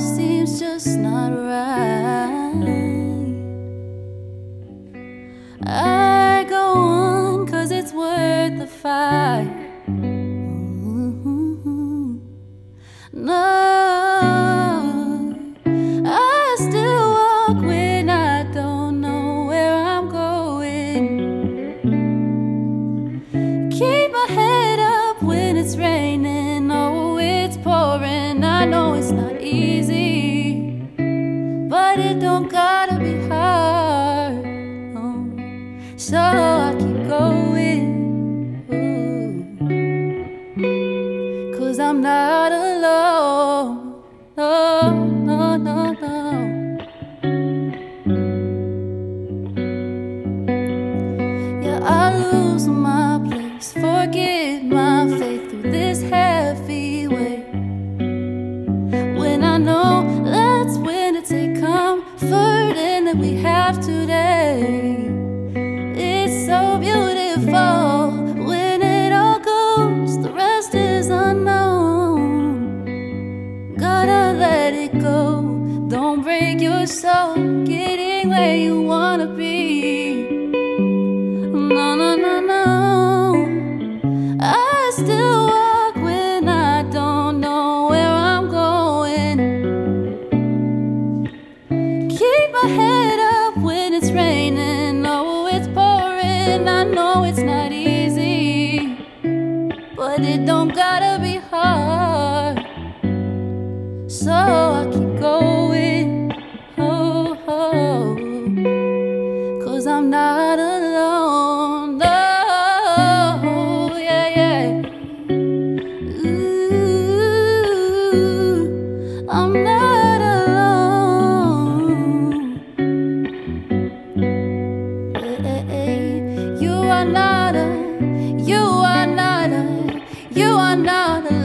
seems just not right, I go on cause it's worth the fight. I know it's not easy, but it don't gotta be hard. Oh, so I keep going. Ooh. Cause I'm not alone. No, no, no, no. Yeah, I lose my place, It's so beautiful when it all goes, the rest is unknown. Gotta let it go, don't break your soul, getting where you wanna be. but it don't gotta be hard. So I keep going, oh, oh. cause I'm not alone. No, yeah, yeah. Ooh, I'm not alone. You are not. You are not alone.